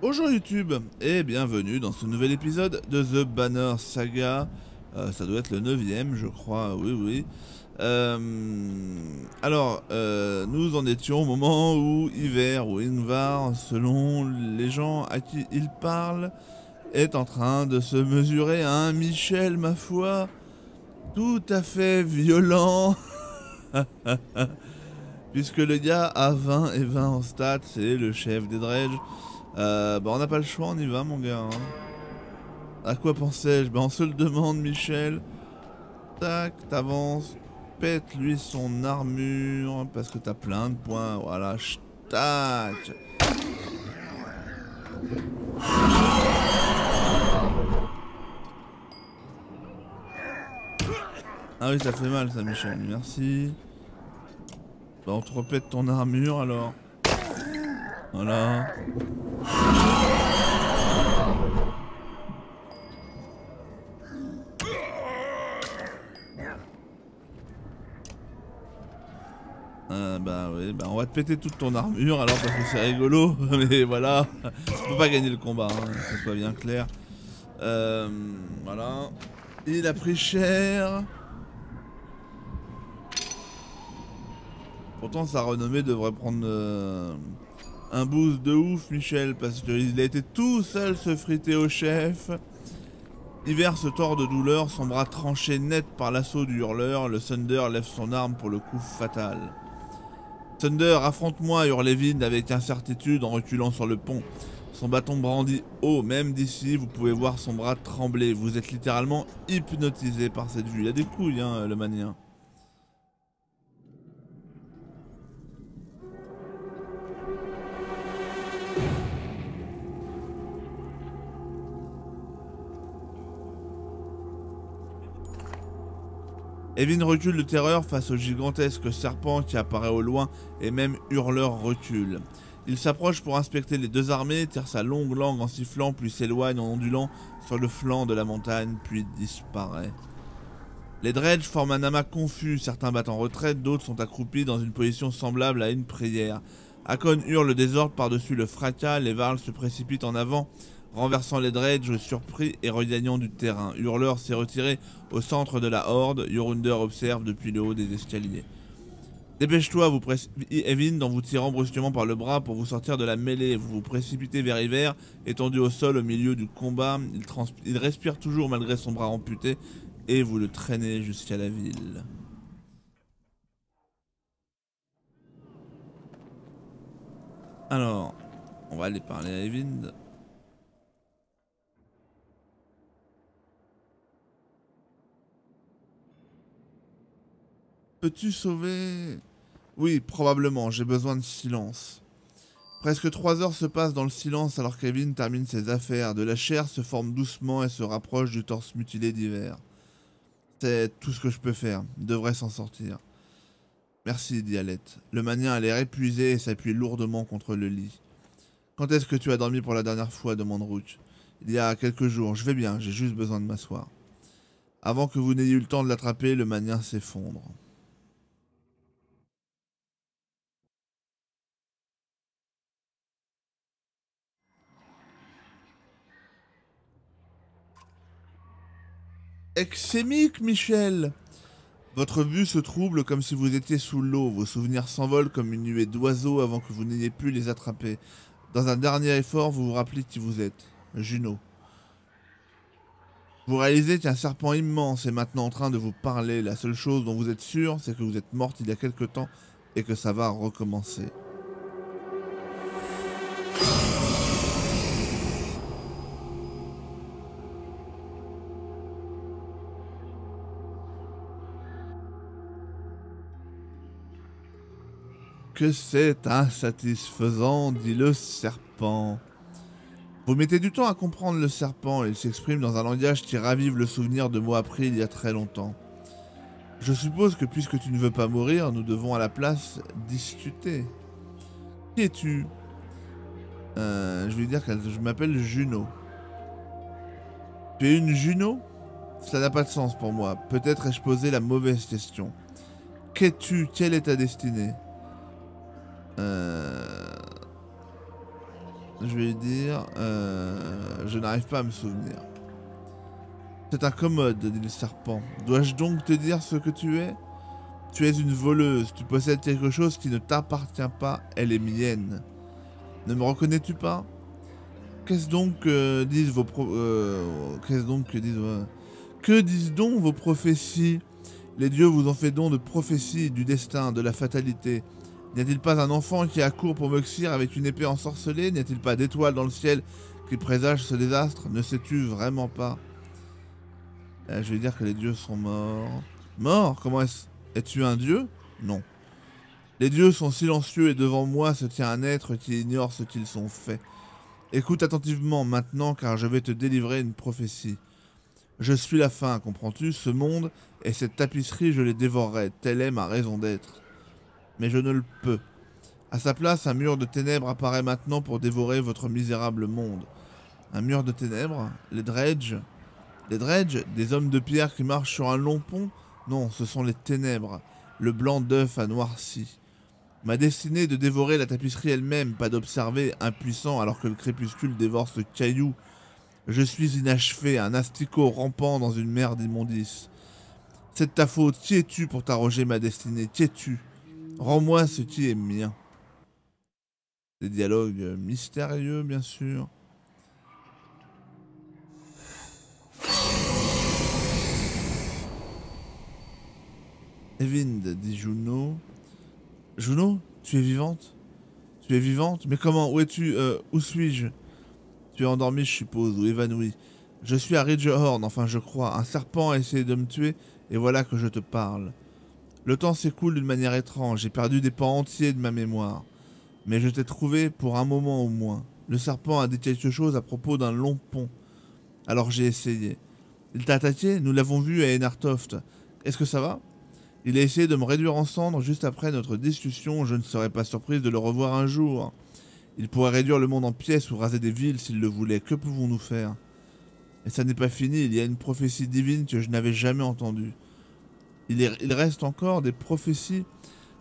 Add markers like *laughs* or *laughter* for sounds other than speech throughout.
Bonjour YouTube et bienvenue dans ce nouvel épisode de The Banner Saga. Euh, ça doit être le 9ème je crois, oui oui. Euh, alors, euh, nous en étions au moment où Hiver ou Ingvar, selon les gens à qui il parle, est en train de se mesurer à un Michel, ma foi, tout à fait violent. *laughs* Puisque le gars a 20 et 20 en stats, c'est le chef des dredges. Euh, bah on n'a pas le choix, on y va mon gars. Hein. À quoi pensais-je? Bah on se le demande Michel. Tac, t'avances. Pète lui son armure parce que t'as plein de points. Voilà, tac. Ah oui, ça fait mal ça Michel, merci. Bah on te repète ton armure alors. Voilà. Euh, bah oui, bah on va te péter toute ton armure alors parce que c'est rigolo, *laughs* mais voilà, on peut pas gagner le combat, hein, que ce soit bien clair. Euh, voilà, il a pris cher. Pourtant sa renommée devrait prendre euh, un boost de ouf Michel parce qu'il a été tout seul se friter au chef. Hiver se tord de douleur, son bras tranché net par l'assaut du hurleur, le Thunder lève son arme pour le coup fatal. Thunder, affronte-moi, hurle Levin avec incertitude en reculant sur le pont. Son bâton brandit haut, même d'ici, vous pouvez voir son bras trembler. Vous êtes littéralement hypnotisé par cette vue. Il a des couilles, hein, le manien. Evin recule de terreur face au gigantesque serpent qui apparaît au loin et même Hurleur recule. Il s'approche pour inspecter les deux armées, tire sa longue langue en sifflant puis s'éloigne en ondulant sur le flanc de la montagne puis disparaît. Les dredges forment un amas confus, certains battent en retraite, d'autres sont accroupis dans une position semblable à une prière. Akon hurle le désordre par-dessus le fracas, les varles se précipitent en avant, renversant les dredges surpris et regagnant du terrain. Hurleur s'est retiré au centre de la horde. Yorunder observe depuis le haut des escaliers. Dépêche-toi, vous Evin, en vous tirant brusquement par le bras pour vous sortir de la mêlée. Vous vous précipitez vers Hiver, étendu au sol au milieu du combat. Il, il respire toujours malgré son bras amputé et vous le traînez jusqu'à la ville. Alors, on va aller parler à Evin. Peux-tu sauver? Oui, probablement, j'ai besoin de silence. Presque trois heures se passent dans le silence alors Kevin termine ses affaires. De la chair se forme doucement et se rapproche du torse mutilé d'hiver. C'est tout ce que je peux faire. Il devrait s'en sortir. Merci, dit Alette. Le manien a l'air épuisé et s'appuie lourdement contre le lit. Quand est-ce que tu as dormi pour la dernière fois? demande Rook. Il y a quelques jours. Je vais bien, j'ai juste besoin de m'asseoir. Avant que vous n'ayez eu le temps de l'attraper, le manien s'effondre. Exémique, Michel Votre vue se trouble comme si vous étiez sous l'eau, vos souvenirs s'envolent comme une nuée d'oiseaux avant que vous n'ayez pu les attraper. Dans un dernier effort, vous vous rappelez qui vous êtes, Juno. Vous réalisez qu'un serpent immense est maintenant en train de vous parler. La seule chose dont vous êtes sûr, c'est que vous êtes morte il y a quelque temps et que ça va recommencer. Que c'est insatisfaisant, dit le serpent. Vous mettez du temps à comprendre le serpent, il s'exprime dans un langage qui ravive le souvenir de mots appris il y a très longtemps. Je suppose que puisque tu ne veux pas mourir, nous devons à la place discuter. Qui es-tu? Euh, Je vais dire que je m'appelle Juno. Tu es une Juno? Ça n'a pas de sens pour moi. Peut-être ai-je posé la mauvaise question. Qu'es-tu? Quelle est ta destinée? Je vais dire... Euh, je n'arrive pas à me souvenir. C'est incommode, dit le serpent. Dois-je donc te dire ce que tu es? Tu es une voleuse, tu possèdes quelque chose qui ne t'appartient pas, elle est mienne. Ne me reconnais-tu pas? Qu'est-ce donc euh, Que disent donc vos prophéties? Les dieux vous ont fait don de prophéties, du destin, de la fatalité. N'y a-t-il pas un enfant qui accourt pour Moxir avec une épée ensorcelée? N'y a-t-il pas d'étoiles dans le ciel qui présagent ce désastre? Ne sais-tu vraiment pas? Euh, Je vais dire que les dieux sont morts. Morts? Comment est-ce Es-tu un dieu? Non. Les dieux sont silencieux et devant moi se tient un être qui ignore ce qu'ils sont faits. Écoute attentivement maintenant car je vais te délivrer une prophétie. Je suis la fin, comprends-tu? Ce monde et cette tapisserie je les dévorerai, telle est ma raison d'être mais je ne le peux. À sa place, un mur de ténèbres apparaît maintenant pour dévorer votre misérable monde. Un mur de ténèbres Les dredges Les dredges Des hommes de pierre qui marchent sur un long pont Non, ce sont les ténèbres. Le blanc d'œuf a noirci. Ma destinée est de dévorer la tapisserie elle-même, pas d'observer, impuissant alors que le crépuscule dévore ce caillou. Je suis inachevé, un asticot rampant dans une mer d'immondices. C'est ta faute, qui es-tu pour t'arroger ma destinée? Qui es-tu? Rends-moi ce qui est mien. Des dialogues mystérieux, bien sûr. Evind, dit Juno. Juno, tu es vivante? Tu es vivante? Mais comment? Où es-tu? Euh, Où suis-je? Tu es endormie, je suppose, ou évanouie. Je suis à Ridgehorn, enfin je crois. Un serpent a essayé de me tuer, et voilà que je te parle. Le temps s'écoule d'une manière étrange, j'ai perdu des pans entiers de ma mémoire. Mais je t'ai trouvé pour un moment au moins. Le serpent a dit quelque chose à propos d'un long pont. Alors j'ai essayé. Il t'a attaqué? Nous l'avons vu à Enartoft. Est-ce que ça va? Il a essayé de me réduire en cendres juste après notre discussion, je ne serais pas surprise de le revoir un jour. Il pourrait réduire le monde en pièces ou raser des villes s'il le voulait. Que pouvons-nous faire? Et ça n'est pas fini, il y a une prophétie divine que je n'avais jamais entendue. Il, reste encore des prophéties.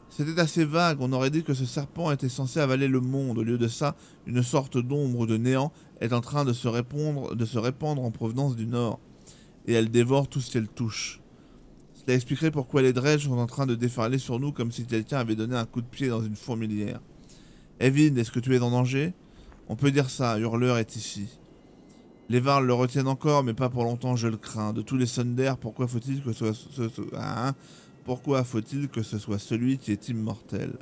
C'était assez vague, on aurait dit que ce serpent était censé avaler le monde. Au lieu de ça, une sorte d'ombre de néant est en train de se, répandre, de se répandre en provenance du nord. Et elle dévore tout ce qu'elle touche. Cela expliquerait pourquoi les dredges sont en train de déferler sur nous comme si quelqu'un avait donné un coup de pied dans une fourmilière. Evin, est-ce que tu es en danger? On peut dire ça, Hurleur est ici. Les Varls le retiennent encore, mais pas pour longtemps, je le crains. De tous les Sunder, pourquoi faut-il que ce soit, hein pourquoi faut-il que ce soit celui qui est immortel?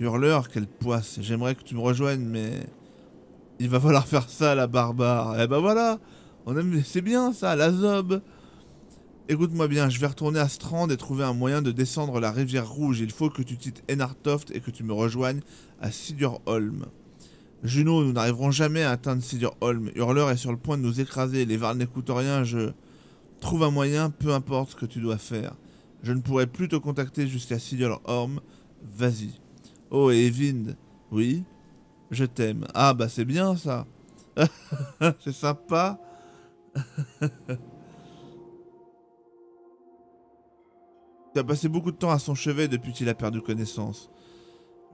Hurleur, quelle poisse. J'aimerais que tu me rejoignes, mais il va falloir faire ça, la barbare. Eh ben voilà, c'est bien ça, la zob. Écoute-moi bien, je vais retourner à Strand et trouver un moyen de descendre la rivière rouge. Il faut que tu quittes Enartoft et que tu me rejoignes à Sidurholm. Juno, nous n'arriverons jamais à atteindre Holm. Hurleur est sur le point de nous écraser. Les Varl n'écoutent rien. Je trouve un moyen, peu importe ce que tu dois faire. Je ne pourrai plus te contacter jusqu'à Holm. Vas-y. Oh, et Evind. Oui Je t'aime. Ah, bah c'est bien ça. *laughs* c'est sympa. *laughs* tu as passé beaucoup de temps à son chevet depuis qu'il a perdu connaissance.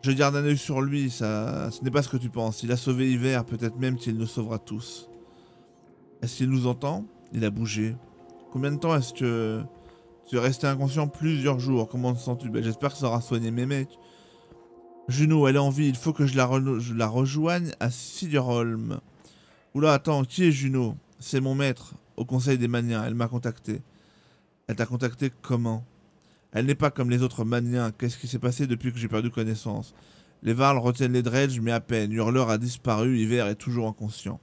Je garde un œil sur lui, ça, ce n'est pas ce que tu penses. Il a sauvé Hiver, peut-être même qu'il nous sauvera tous. Est-ce qu'il nous entend? Il a bougé. Combien de temps est-ce que tu es resté inconscient? Plusieurs jours Comment te sens-tu? Ben, J'espère que ça aura soigné mes mecs. Juno, elle est en vie, il faut que je la, rejoigne à Sidurholm. Oula, attends, qui est Juno? C'est mon maître, au conseil des maniens, elle m'a contacté. Elle t'a contacté comment? Elle n'est pas comme les autres maniens. Qu'est-ce qui s'est passé depuis que j'ai perdu connaissance? Les Varls retiennent les dredges, mais à peine. Hurleur a disparu, Hiver est toujours inconscient.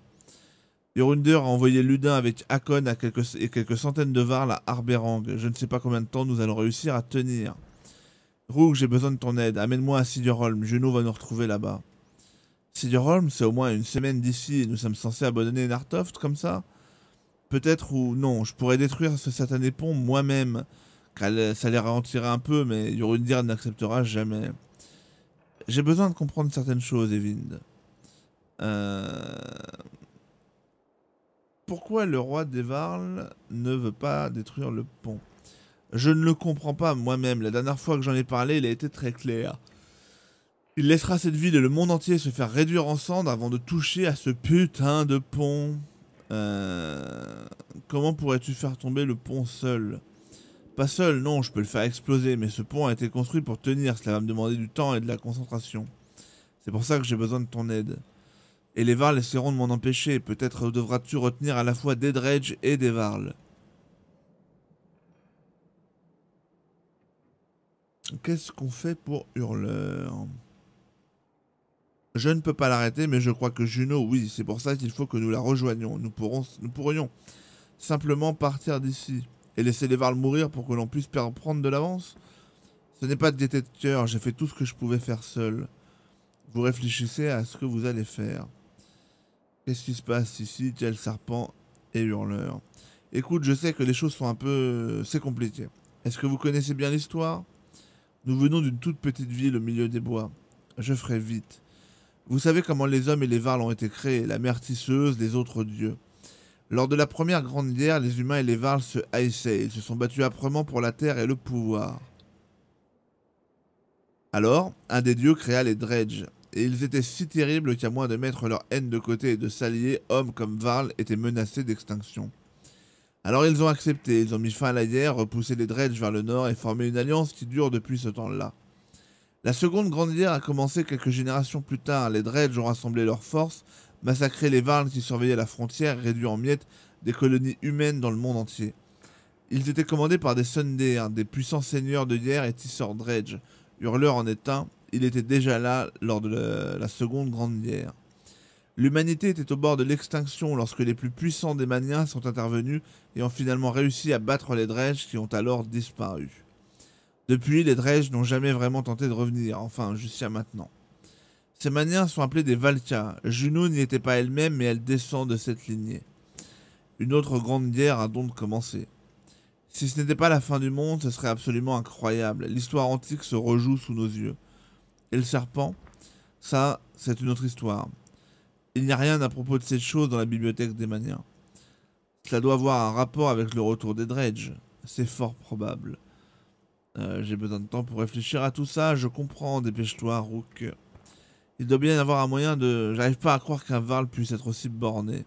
Yorunder a envoyé Ludin avec Akon à quelques, et quelques centaines de Varls à Arberang. Je ne sais pas combien de temps nous allons réussir à tenir. Rogue, j'ai besoin de ton aide. Amène-moi à Sidurholm. Juno va nous retrouver là-bas. Sidurholm, c'est au moins une semaine d'ici nous sommes censés abandonner Nartoft comme ça? Peut-être ou non, je pourrais détruire ce satané pont moi-même ça les ralentirait un peu, mais Yorundir n'acceptera jamais. J'ai besoin de comprendre certaines choses, Evind. Euh... Pourquoi le roi d'Evarl ne veut pas détruire le pont? Je ne le comprends pas moi-même. La dernière fois que j'en ai parlé, il a été très clair. Il laissera cette ville et le monde entier se faire réduire en cendres avant de toucher à ce putain de pont. Euh... Comment pourrais-tu faire tomber le pont seul? Seul, non, je peux le faire exploser, mais ce pont a été construit pour tenir, cela va me demander du temps et de la concentration. C'est pour ça que j'ai besoin de ton aide. Et les Varls essaieront de m'en empêcher, peut-être devras-tu retenir à la fois des Dredge et des Varls. Qu'est-ce qu'on fait pour Hurleur? Je ne peux pas l'arrêter, mais je crois que Juno, oui, c'est pour ça qu'il faut que nous la rejoignions. Nous, pourrons, nous pourrions simplement partir d'ici et laisser les Varls mourir pour que l'on puisse prendre de l'avance. Ce n'est pas de détecteur, j'ai fait tout ce que je pouvais faire seul. Vous réfléchissez à ce que vous allez faire. Qu'est-ce qui se passe ici? Quel serpent et hurleur. Écoute, je sais que les choses sont un peu... C'est compliqué. Est-ce que vous connaissez bien l'histoire? Nous venons d'une toute petite ville au milieu des bois. Je ferai vite. Vous savez comment les hommes et les varles ont été créés, la mer tisseuse, les autres dieux. Lors de la première grande guerre, les humains et les varles se haïssaient, ils se sont battus âprement pour la terre et le pouvoir. Alors, un des dieux créa les Dredge, et ils étaient si terribles qu'à moins de mettre leur haine de côté et de s'allier, hommes comme Varl étaient menacés d'extinction. Alors ils ont accepté, ils ont mis fin à la guerre, repoussé les Dredge vers le nord et formé une alliance qui dure depuis ce temps-là. La seconde grande guerre a commencé quelques générations plus tard. Les Dredge ont rassemblé leurs forces, massacré les Varls qui surveillaient la frontière réduit en miettes des colonies humaines dans le monde entier. Ils étaient commandés par des Sundair, des puissants seigneurs de guerre et tisseurs Dredge. Hurleur en est un, il était déjà là lors de la seconde grande guerre. L'humanité était au bord de l'extinction lorsque les plus puissants des maniens sont intervenus et ont finalement réussi à battre les Dredge qui ont alors disparu. Depuis, les Dredge n'ont jamais vraiment tenté de revenir, enfin jusqu'à maintenant. Ces maniens sont appelés des Valka. Juno n'y était pas elle-même, mais elle descend de cette lignée. Une autre grande guerre a donc commencé. Si ce n'était pas la fin du monde, ce serait absolument incroyable. L'histoire antique se rejoue sous nos yeux. Et le serpent Ça, c'est une autre histoire. Il n'y a rien à propos de cette chose dans la bibliothèque des maniens. Cela doit avoir un rapport avec le retour des Dredge. C'est fort probable. Euh, j'ai besoin de temps pour réfléchir à tout ça. Je comprends, dépêche-toi, Rook. Il doit bien y avoir un moyen de... J'arrive pas à croire qu'un Varl puisse être aussi borné.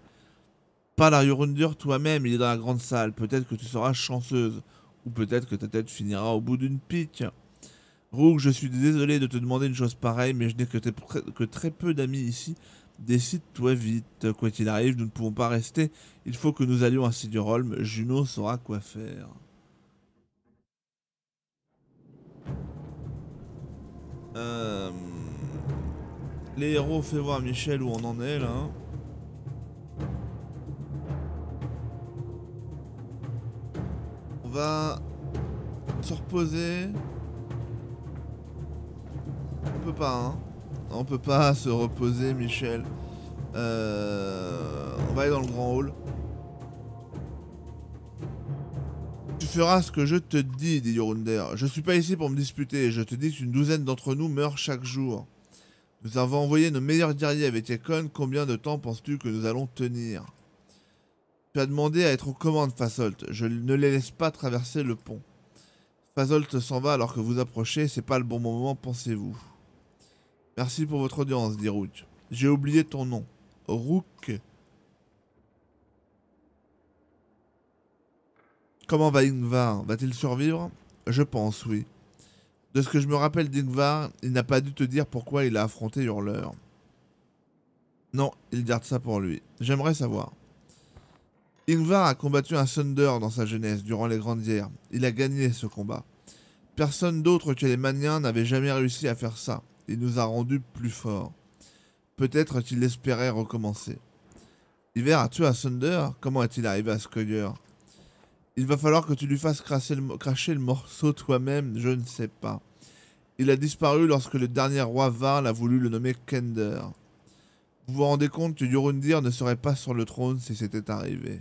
Pas à Yurundur toi-même, il est dans la grande salle. Peut-être que tu seras chanceuse. Ou peut-être que ta tête finira au bout d'une pique. Rook, je suis désolé de te demander une chose pareille, mais je n'ai que, que très peu d'amis ici Décide-toi vite. Quoi qu'il arrive, nous ne pouvons pas rester. Il faut que nous allions à Sidurholm. Juno saura quoi faire. Euh... Les héros, fais voir Michel où on en est là. On va se reposer. On peut pas, hein. On peut pas se reposer, Michel. Euh, on va aller dans le grand hall. Tu feras ce que je te dis, dit Yorunder. Je suis pas ici pour me disputer. Je te dis qu'une douzaine d'entre nous meurent chaque jour. Nous avons envoyé nos meilleurs guerriers avec Ekon. Combien de temps penses-tu que nous allons tenir? Tu as demandé à être aux commandes, Fasolt. Je ne les laisse pas traverser le pont. Fasolt s'en va alors que vous approchez. C'est pas le bon moment, pensez-vous? Merci pour votre audience, dit Rook. J'ai oublié ton nom. Rook. Comment va Ingvar? Va-t-il survivre? Je pense, oui. De ce que je me rappelle d'Ingvar, il n'a pas dû te dire pourquoi il a affronté Hurleur. Non, il garde ça pour lui. J'aimerais savoir. Ingvar a combattu un Thunder dans sa jeunesse, durant les Grandes Guerres. Il a gagné ce combat. Personne d'autre que les Maniens n'avait jamais réussi à faire ça. Il nous a rendus plus forts. Peut-être qu'il espérait recommencer. Hiver a tué à Thunder? Comment est-il arrivé à Scoyer Il va falloir que tu lui fasses cracher le, morceau toi-même, je ne sais pas. Il a disparu lorsque le dernier roi Varl a voulu le nommer Kender. Vous vous rendez compte que Yorundir ne serait pas sur le trône si c'était arrivé.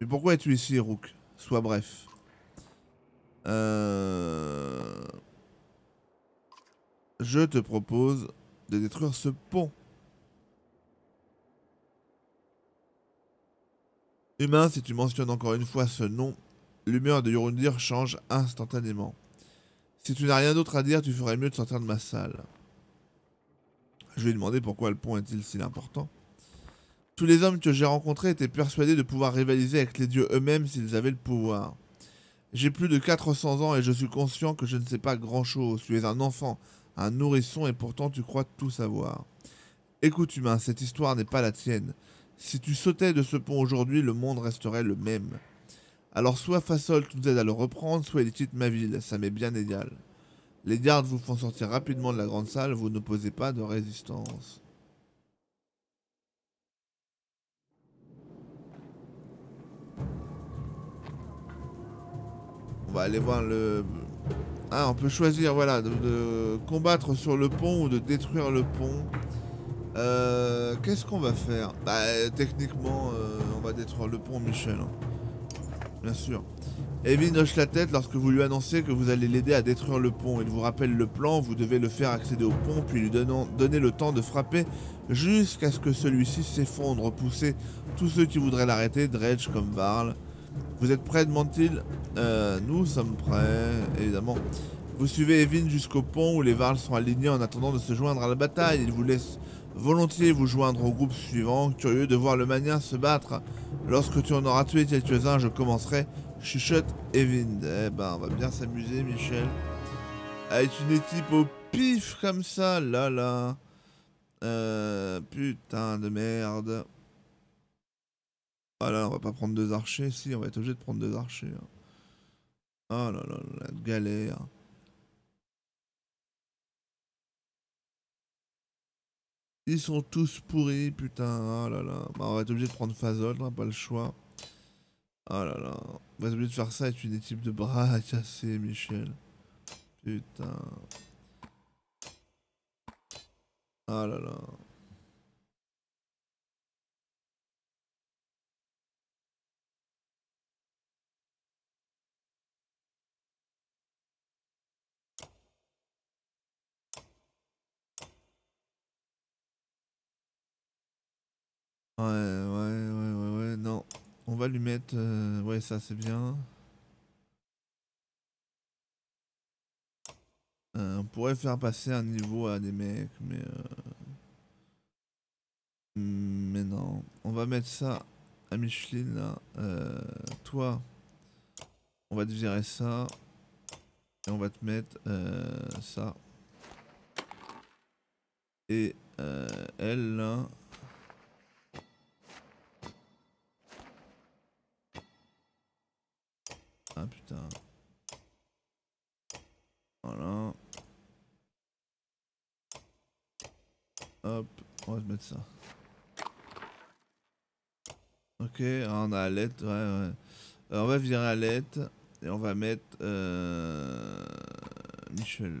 Mais pourquoi es-tu ici, Rook? Sois bref. Euh... Je te propose de détruire ce pont. Humain, si tu mentionnes encore une fois ce nom, l'humeur de Yorundir change instantanément. Si tu n'as rien d'autre à dire, tu ferais mieux de sortir de ma salle. Je lui ai demandé pourquoi le pont est-il si important. Tous les hommes que j'ai rencontrés étaient persuadés de pouvoir rivaliser avec les dieux eux-mêmes s'ils avaient le pouvoir. J'ai plus de 400 ans et je suis conscient que je ne sais pas grand-chose. Tu es un enfant, un nourrisson et pourtant tu crois tout savoir. Écoute humain, cette histoire n'est pas la tienne. Si tu sautais de ce pont aujourd'hui, le monde resterait le même. Alors soit Fassol nous aide à le reprendre, soit il quitte ma ville, ça m'est bien égal. Les gardes vous font sortir rapidement de la grande salle, vous n'opposez pas de résistance. On va aller voir le... Ah, on peut choisir, de, combattre sur le pont ou de détruire le pont. Euh, Qu'est-ce qu'on va faire Bah, techniquement, euh, on va détruire le pont, Michel. Hein. Bien sûr. Evin hoche la tête lorsque vous lui annoncez que vous allez l'aider à détruire le pont. Il vous rappelle le plan, vous devez le faire accéder au pont, puis lui donner le temps de frapper jusqu'à ce que celui-ci s'effondre, repousser tous ceux qui voudraient l'arrêter, Dredge comme Varl. Vous êtes prêts demande-t-il euh, Nous sommes prêts, évidemment. Vous suivez Evin jusqu'au pont où les Varls sont alignés en attendant de se joindre à la bataille. Il vous laisse volontiers vous joindre au groupe suivant, curieux de voir le manien se battre. Lorsque tu en auras tué quelques-uns, je commencerai. Chuchote Evin. Eh ben, on va bien s'amuser, Michel. Avec une équipe au pif comme ça, là là. Euh, putain de merde. Ah là, on va pas prendre deux archers. Si, on va être obligé de prendre deux archers. Oh là là, la galère. Ils sont tous pourris, putain. Oh là là. Bah, on va être obligé de prendre Fazol, on pas le choix. Oh là là. On va être obligé de faire ça avec une équipe de bras cassés, Michel. Putain. Oh là là. Ouais, ouais, ouais, ouais, ouais, non. On va lui mettre... Euh, ouais, ça c'est bien. Euh, on pourrait faire passer un niveau à des mecs, mais... Euh, mais non. On va mettre ça à Micheline, là. toi, on va te virer ça. Et on va te mettre ça. Et elle, là... Ah putain. Voilà. Hop, on va se mettre ça. Ok, on a Alette, ouais, ouais. on va virer Alette et on va mettre euh, Michel.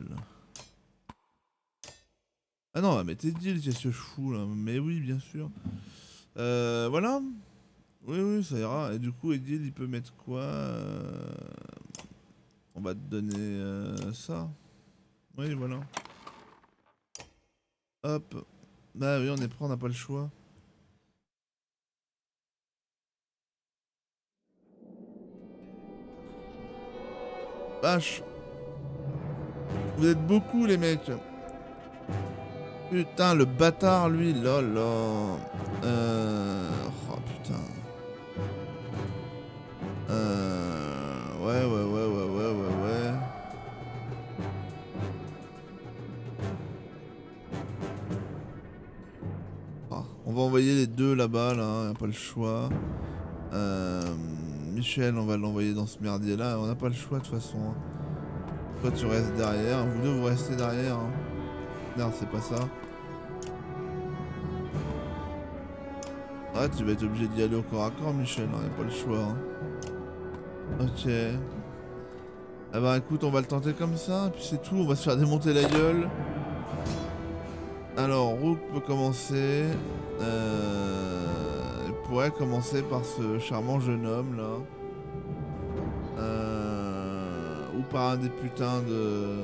Ah non, on va mettre Edil, qui ce fou là. Mais oui, bien sûr. Euh, voilà. Oui, oui, ça ira. Et du coup, Edil, il peut mettre quoi euh, On va te donner euh, ça. Oui, voilà. Hop. Bah oui, on est prêt, on n'a pas le choix. Vache. Vous êtes beaucoup, les mecs. Putain, le bâtard, lui, lol. Euh... deux là-bas, là, a pas le choix. Euh... Michel, on va l'envoyer dans ce merdier là, on n'a pas le choix de toute façon. Hein. Toi tu restes derrière, vous deux vous restez derrière. Hein. Non, c'est pas ça. Ah, tu vas être obligé d'y aller au corps à corps, Michel, on n'a pas le choix. Hein. Ok. Ah bah écoute, on va le tenter comme ça, puis c'est tout, on va se faire démonter la gueule. Alors, Rook peut commencer. Euh, pourrait commencer par ce charmant jeune homme là. Euh, ou par un des putains de...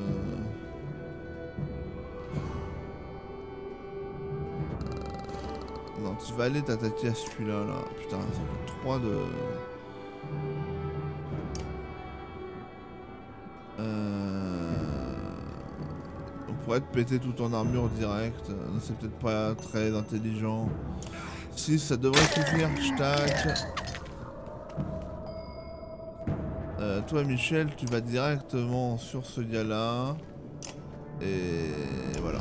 Non, tu vas aller t'attaquer à celui-là là. Putain, ça fait 3 de... pourrais te péter tout en armure direct. C'est peut-être pas très intelligent. Si, ça devrait suffire. Tac. Euh, toi, Michel, tu vas directement sur ce gars-là. Et voilà.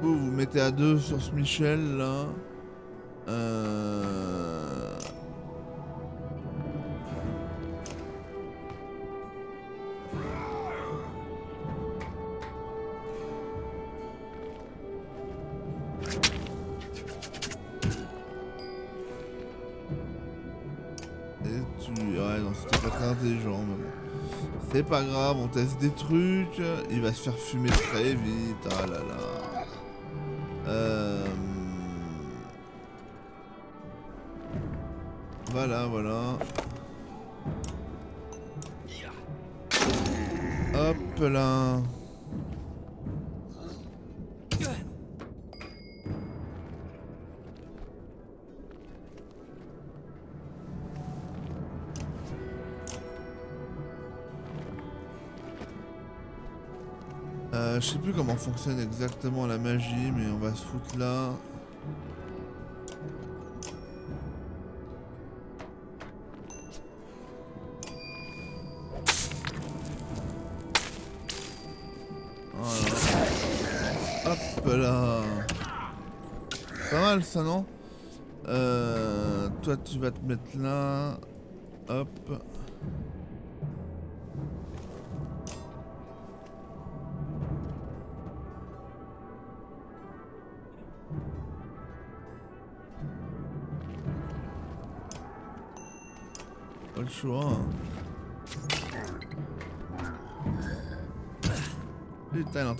Vous vous mettez à deux sur ce Michel là. Euh... Et tu... Ouais non c'était pas très intelligent mais. C'est pas grave, on teste des trucs. Il va se faire fumer très vite. Ah là là. Je sais plus comment fonctionne exactement la magie, mais on va se foutre là. Hop là. Pas mal ça, non? Euh, Toi, tu vas te mettre là. Hop.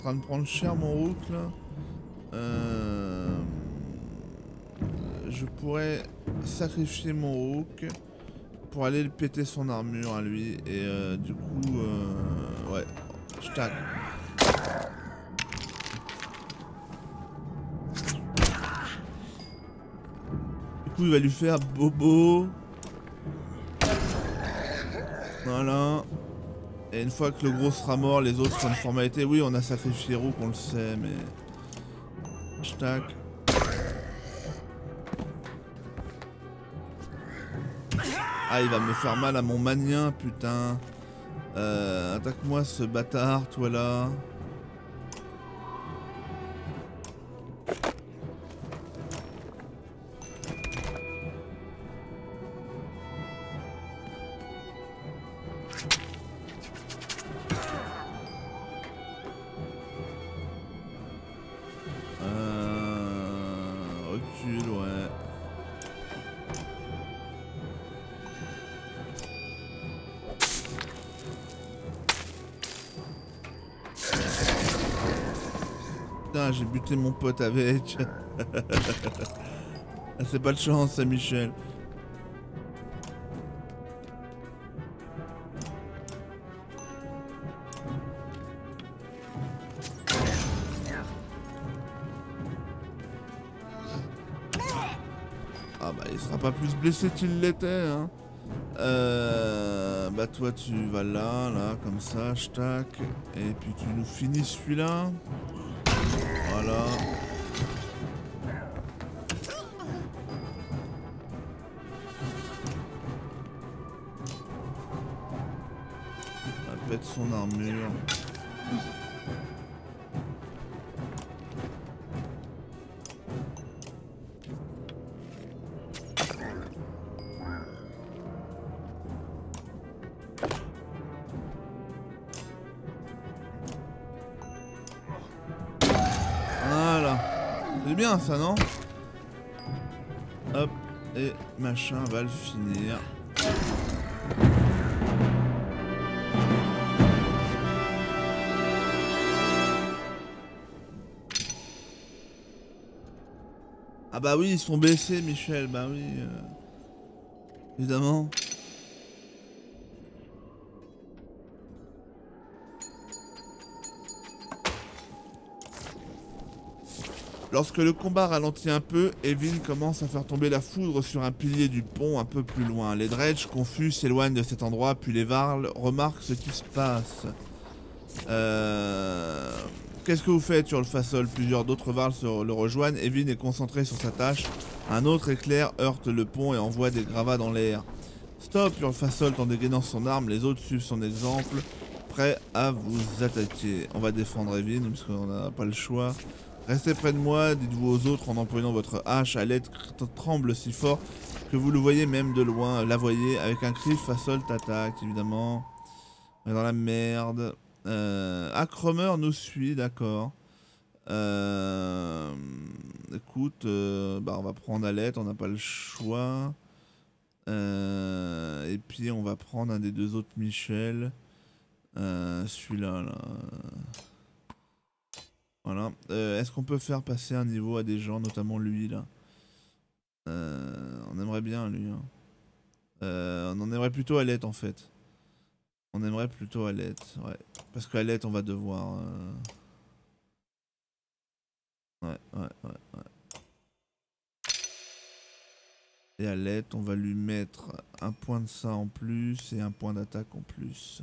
Train de prendre cher mon rook là. Euh... Je pourrais sacrifier mon rook pour aller le péter son armure à lui. Et euh, du coup, euh... ouais, je. Du coup, il va lui faire bobo. Voilà. Et une fois que le gros sera mort, les autres seront une formalité. Oui, on a sacrifié Rook, on le sait, mais... Tac. Ah, il va me faire mal à mon manien, putain. Euh, Attaque-moi ce bâtard, toi là. Mon pote avec. *laughs* C'est pas de chance, ça, Michel. Ah bah il sera pas plus blessé qu'il l'était hein. Euh, bah toi tu vas là, là, comme ça, tac. Et puis tu nous finis celui-là. Voilà. Pète son armure. Ah bah oui, ils sont baissés, Michel. Bah oui. euh, Évidemment. Lorsque le combat ralentit un peu, Evin commence à faire tomber la foudre sur un pilier du pont un peu plus loin. Les dredges, confus, s'éloignent de cet endroit, puis les Varls remarquent ce qui se passe. Euh... Qu'est-ce que vous faites sur le Plusieurs d'autres Varls le rejoignent. Evin est concentré sur sa tâche. Un autre éclair heurte le pont et envoie des gravats dans l'air. Stop Fasol en dégainant son arme. Les autres suivent son exemple, prêts à vous attaquer. On va défendre Evin parce qu'on n'a pas le choix. Restez près de moi, dites-vous aux autres en employant votre hache. À l'aide tremble si fort que vous le voyez même de loin. La voyez avec un cri, Fasol t'attaque évidemment. On est dans la merde. Euh, Acromer nous suit, d'accord. Euh, écoute, euh, bah on va prendre Alette, on n'a pas le choix. Euh, et puis on va prendre un des deux autres Michel. Celui-là, là. Voilà. Euh, Est-ce qu'on peut faire passer un niveau à des gens, notamment lui là? Euh, On aimerait bien lui. Hein. Euh, on en aimerait plutôt Alette en fait. On aimerait plutôt Alette, ouais. Parce qu'Alette on va devoir... Ouais, ouais, ouais, ouais. Et Alette, on va lui mettre un point de ça en plus et un point d'attaque en plus.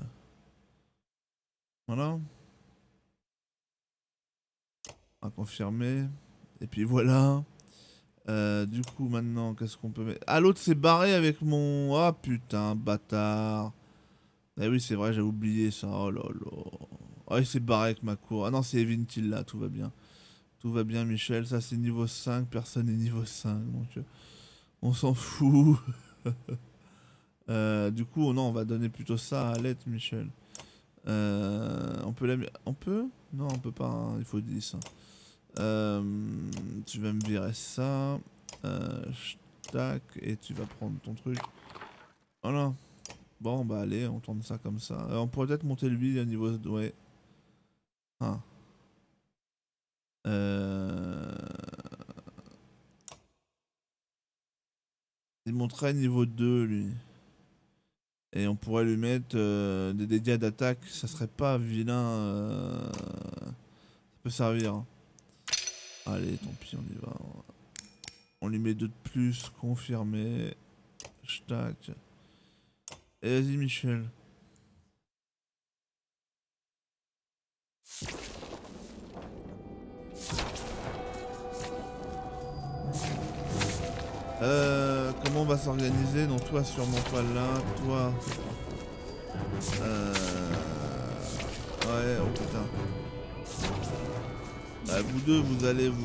Voilà. Va confirmer. Et puis voilà. Euh, du coup, maintenant, qu'est-ce qu'on peut mettre? Ah, l'autre s'est barré avec mon... Ah, putain, bâtard. Eh oui, c'est vrai, j'ai oublié ça. Oh là là. Oh, il s'est barré avec ma cour. Ah non, c'est Evintil là, tout va bien. Tout va bien, Michel. Ça, c'est niveau 5. Personne n'est niveau 5. Donc, on s'en fout. *laughs* euh, du coup, non, on va donner plutôt ça à Alette, Michel. Euh, on peut la... On peut? Non, on peut pas. hein, Il faut 10. hein. Euh, tu vas me virer ça. Euh, tac. Et tu vas prendre ton truc. Voilà. Bon, bah allez, on tourne ça comme ça. Euh, on pourrait peut-être monter lui à niveau... Ouais. Ah. Il monterait niveau 2 lui. Et on pourrait lui mettre des dégâts d'attaque. Ça serait pas vilain. Ça peut servir. Allez, tant pis, on y va. On lui met deux de plus, confirmé. Tac. Et vas-y, Michel. Euh, comment on va s'organiser Donc toi sûrement pas là, toi... Euh... Ouais, oh putain. Bah, vous deux, vous allez vous...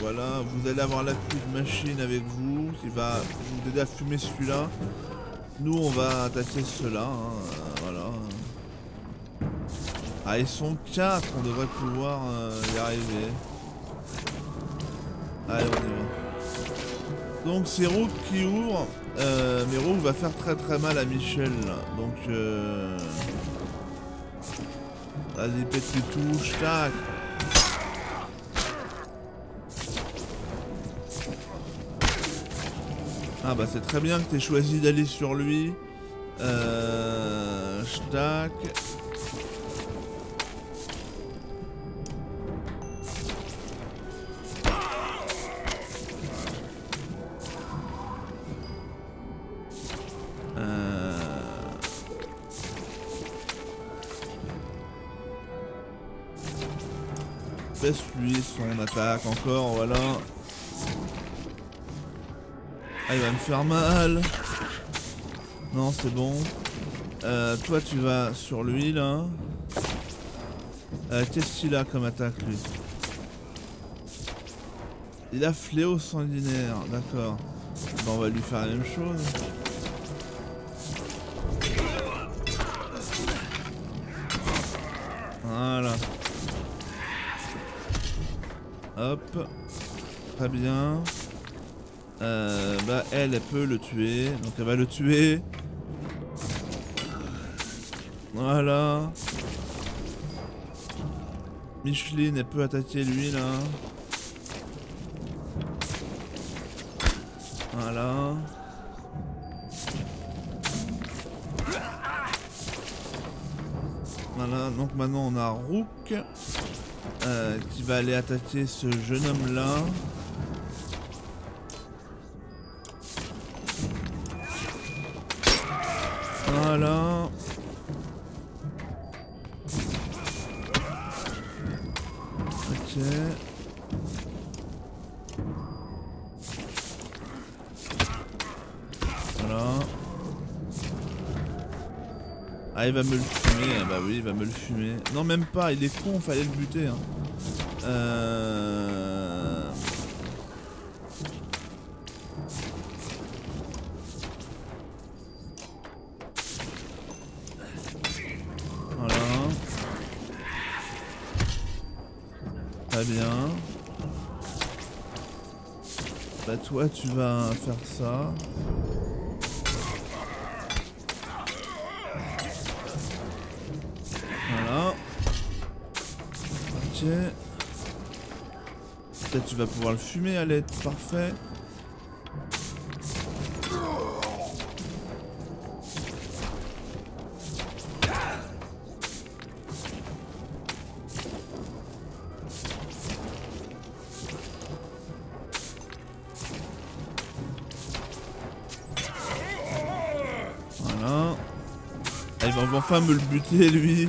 Voilà, vous allez avoir la petite machine avec vous qui va vous aider à fumer celui-là. Nous, on va attaquer ceux-là, hein, voilà. Ah, ils sont 4, on devrait pouvoir euh, y arriver. Allez, on y va. Donc c'est Rook qui ouvre, euh, mais Rook va faire très très mal à Michel. Donc euh... Vas-y pète les touches, tac Ah bah c'est très bien que t'aies choisi d'aller sur lui. Euh... Tac. Euh... Lui son attaque encore, voilà. Ah il va me faire mal. Non c'est bon. Euh, toi tu vas sur lui là. Euh, Qu'est-ce qu'il a comme attaque lui? Il a fléau sanguinaire, d'accord. Bon, on va lui faire la même chose. Voilà. Hop. Très bien. Euh, bah elle, elle peut le tuer. Donc elle va le tuer. Voilà. Micheline, elle peut attaquer lui là. Voilà. Voilà, donc maintenant on a Rook. euh, qui va aller attaquer ce jeune homme là. Voilà. Ok. Voilà. Ah il va me le fumer, ah bah oui il va me le fumer. Non même pas, il est con, fallait le buter. Hein. Euh... Très bien. Bah toi tu vas faire ça. Voilà. Ok. Peut-être tu vas pouvoir le fumer à l'aide. Parfait. Va enfin me le buter lui.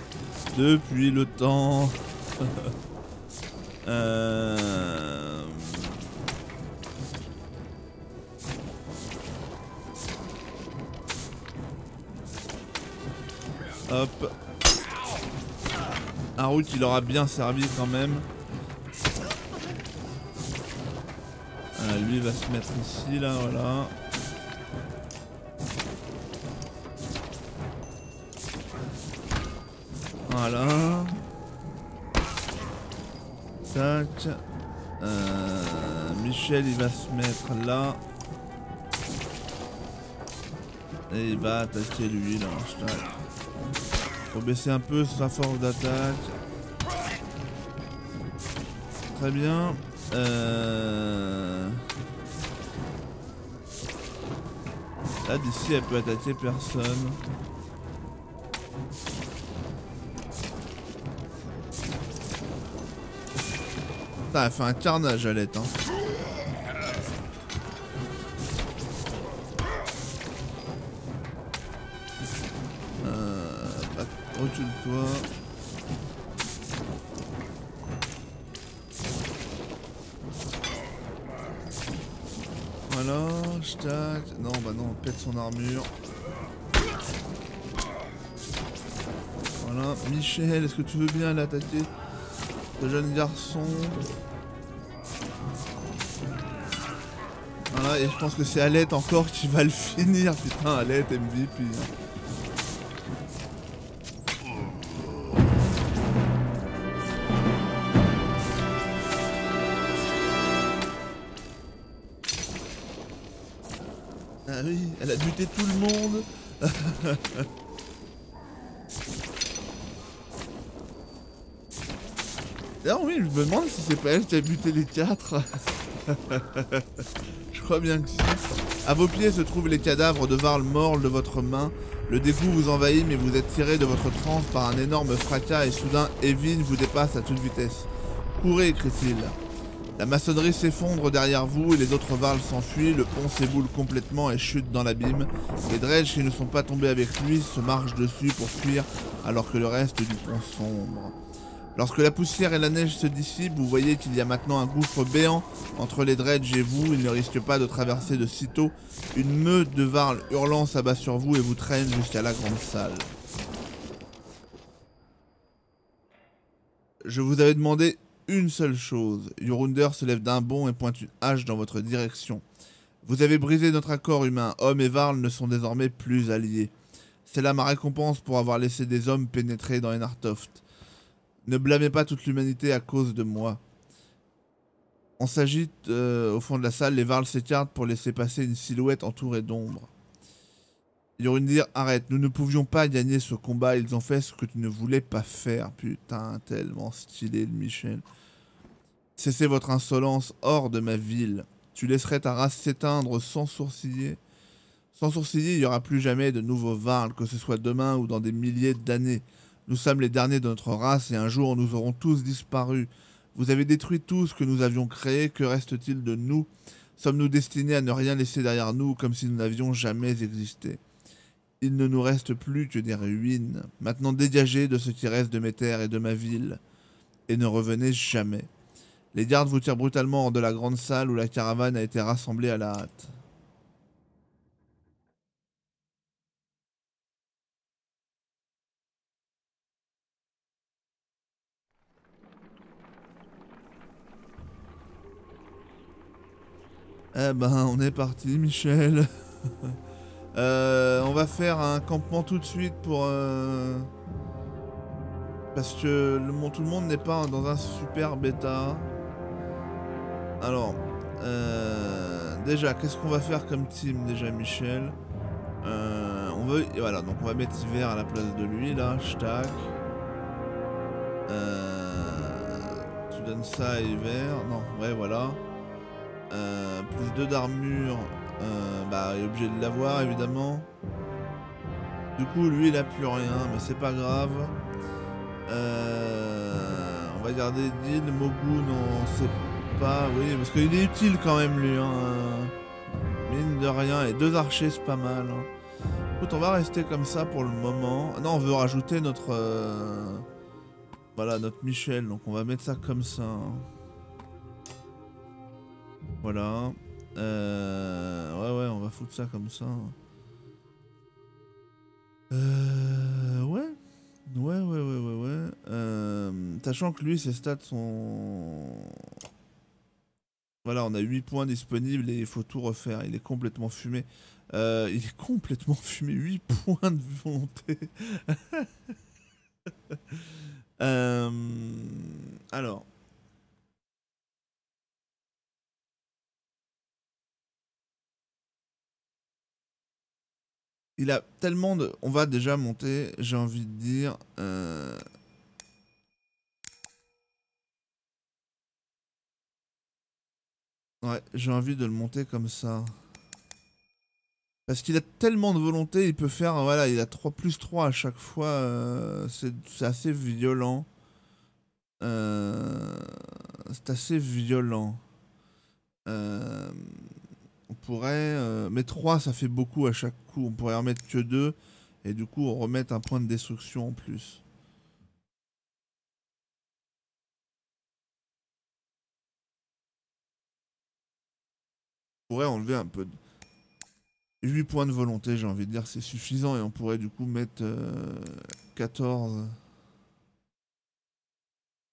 Depuis le temps. *laughs* euh... Hop. Harout il aura bien servi quand même. Ah, lui il va se mettre ici là, voilà. Voilà. Tac. Euh, Michel il va se mettre là. Et il va attaquer lui là. Faut baisser un peu sa force d'attaque. Très bien. Euh... Là d'ici elle peut attaquer personne. Putain, elle fait un carnage à l'aide. Hein. Euh, recule-toi. Voilà, je tac. Non, bah non, on pète son armure. Voilà, Michel, est-ce que tu veux bien l'attaquer Le jeune garçon? Et je pense que c'est Alette encore qui va le finir. Putain, Alette, MVP. Ah oui, elle a buté tout le monde. *laughs* D'ailleurs oui, je me demande si c'est pas elle qui a buté les quatre. *laughs* bien que. À vos pieds se trouvent les cadavres de Varl morts de votre main. Le dégoût vous envahit mais vous êtes tiré de votre transe par un énorme fracas et soudain Evin vous dépasse à toute vitesse. Courez, crie-t-il. La maçonnerie s'effondre derrière vous et les autres Varls s'enfuient, le pont s'éboule complètement et chute dans l'abîme. Les dredges qui ne sont pas tombés avec lui se marchent dessus pour fuir alors que le reste du pont sombre. Lorsque la poussière et la neige se dissipent, vous voyez qu'il y a maintenant un gouffre béant entre les dredges et vous. Il ne risque pas de traverser de sitôt. Une meute de Varls hurlant s'abat sur vous et vous traîne jusqu'à la grande salle. Je vous avais demandé une seule chose. Yorunder se lève d'un bond et pointe une hache dans votre direction. Vous avez brisé notre accord humain. Hommes et Varl ne sont désormais plus alliés. C'est là ma récompense pour avoir laissé des hommes pénétrer dans Enartoft. Ne blâmez pas toute l'humanité à cause de moi. On s'agite euh, au fond de la salle, les Varls s'écartent pour laisser passer une silhouette entourée d'ombre. Yorundir, arrête, nous ne pouvions pas gagner ce combat, ils ont fait ce que tu ne voulais pas faire. Putain, tellement stylé le Michel. Cessez votre insolence hors de ma ville. Tu laisserais ta race s'éteindre sans sourciller. Sans sourciller, il n'y aura plus jamais de nouveaux Varls, que ce soit demain ou dans des milliers d'années. Nous sommes les derniers de notre race et un jour nous aurons tous disparu. Vous avez détruit tout ce que nous avions créé, que reste-t-il de nous? Sommes-nous destinés à ne rien laisser derrière nous comme si nous n'avions jamais existé? Il ne nous reste plus que des ruines. Maintenant dégagez de ce qui reste de mes terres et de ma ville, et ne revenez jamais. Les gardes vous tirent brutalement hors de la grande salle où la caravane a été rassemblée à la hâte. Eh ben, on est parti, Michel. *laughs* Euh, on va faire un campement tout de suite pour... Euh, parce que tout le monde n'est pas dans un super bêta. Alors, euh, déjà, qu'est-ce qu'on va faire comme team déjà, Michel? On veut... Voilà, donc on va mettre hiver à la place de lui, là, stack. tu donnes ça à hiver. Non, ouais, voilà. Euh, plus 2 d'armure. Euh, bah, il est obligé de l'avoir, évidemment. Du coup, lui, il a plus rien, mais c'est pas grave. Euh, on va garder Dil, Mogun, on sait pas. Oui, parce qu'il est utile quand même, lui. Hein. Mine de rien. Et deux archers, c'est pas mal. Hein. Écoute, on va rester comme ça pour le moment. Non, on veut rajouter notre... Voilà, notre Michel. Donc on va mettre ça comme ça. Hein. Voilà. Euh... Ouais, ouais, on va foutre ça comme ça. Euh... Ouais. Ouais, ouais, ouais, ouais, ouais. Euh... Sachant que lui, ses stats sont... Voilà, on a 8 points disponibles et il faut tout refaire. Il est complètement fumé. Il est complètement fumé. 8 *laughs* points de volonté. *laughs* Alors... Il a tellement de... On va déjà monter, j'ai envie de dire... Euh, ouais, j'ai envie de le monter comme ça. Parce qu'il a tellement de volonté, il peut faire... Voilà, il a 3 plus 3 à chaque fois. Euh, c'est assez violent. Euh, c'est assez violent. On pourrait... Euh, mais 3, ça fait beaucoup à chaque coup. On pourrait en mettre que 2. Et du coup, on remet un point de destruction en plus. On pourrait enlever un peu de... 8 points de volonté, j'ai envie de dire, c'est suffisant. Et on pourrait du coup mettre 14. Euh,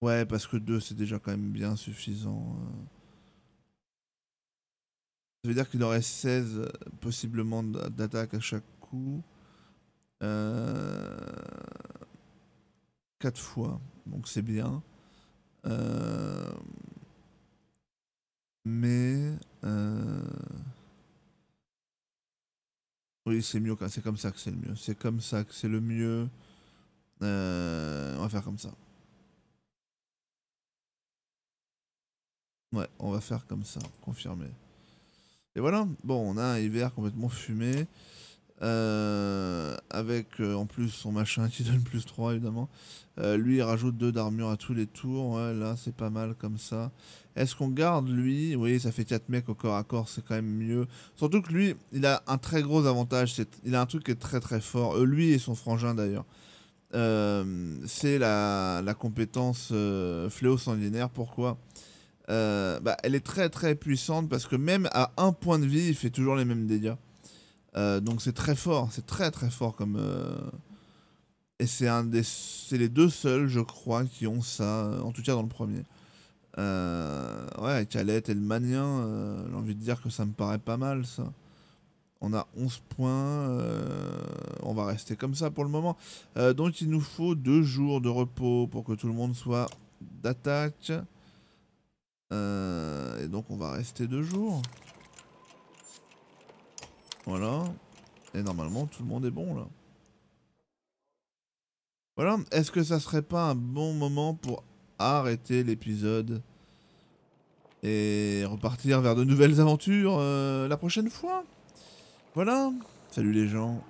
ouais, parce que 2, c'est déjà quand même bien suffisant. Euh. Ça veut dire qu'il aurait 16 euh, possiblement d'attaque à chaque coup. Euh... 4 fois, donc c'est bien. Euh... Mais... Euh... Oui, c'est mieux, c'est comme ça que c'est le mieux. C'est comme ça que c'est le mieux. Euh... On va faire comme ça. Ouais, on va faire comme ça, confirmé. Et voilà, bon, on a un hiver complètement fumé. Euh, avec euh, en plus son machin qui donne plus 3 évidemment. Euh, lui il rajoute 2 d'armure à tous les tours. Ouais, là c'est pas mal comme ça. Est-ce qu'on garde lui? Oui, ça fait 4 mecs au corps à corps, c'est quand même mieux. Surtout que lui, il a un très gros avantage. Il a un truc qui est très très fort. lui et son frangin d'ailleurs. c'est la, la, compétence fléau sanguinaire. Pourquoi? Euh, bah, elle est très très puissante parce que même à un point de vie, il fait toujours les mêmes dégâts. Euh, donc c'est très fort, c'est très très fort comme... Euh, et c'est un des, c'est les deux seuls, je crois, qui ont ça, en tout cas dans le premier. ouais, Calette et le Manien, j'ai envie de dire que ça me paraît pas mal ça. On a 11 points, on va rester comme ça pour le moment. donc il nous faut deux jours de repos pour que tout le monde soit d'attaque. Euh, et donc on va rester deux jours. Voilà. Et normalement tout le monde est bon là. Voilà. Est-ce que ça serait pas un bon moment pour arrêter l'épisode et repartir vers de nouvelles aventures euh, la prochaine fois? Voilà. Salut les gens.